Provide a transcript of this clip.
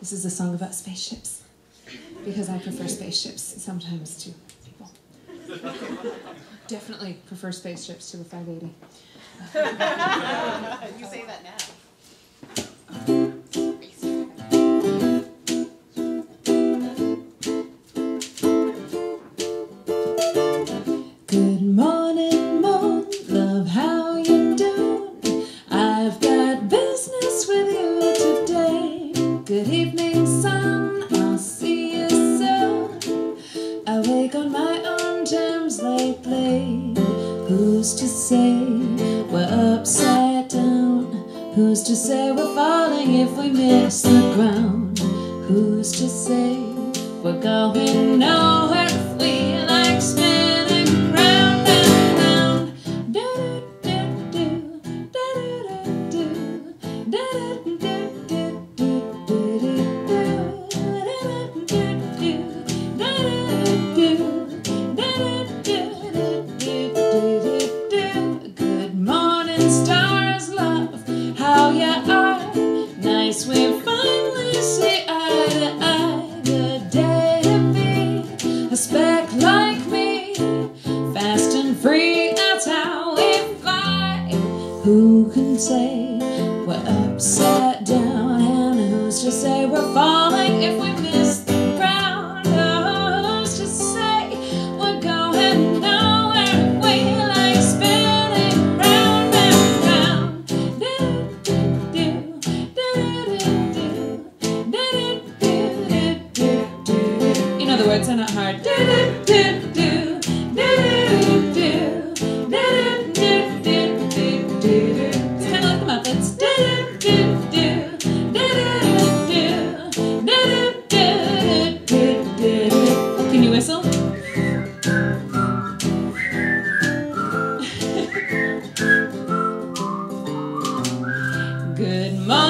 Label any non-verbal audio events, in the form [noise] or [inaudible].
This is a song about spaceships because I prefer spaceships sometimes to people. Definitely prefer spaceships to the 580. [laughs] own terms lately. Who's to say we're upside down? Who's to say we're falling if we miss the ground? Who's to say we're going nowhere if we Nice we finally see eye to eye. Good day to be a speck like me, fast and free. That's how we fly. Who can say we're upside do-do-do-do-do-do. You know the words are not hard. Do-do-do-do, do-do-do, do-do-do-do-do-do. It's kind of like the Muppets. Do-do-do-do, do-do-do-do, do-do-do-do-do-do. Can you whistle? Good morning,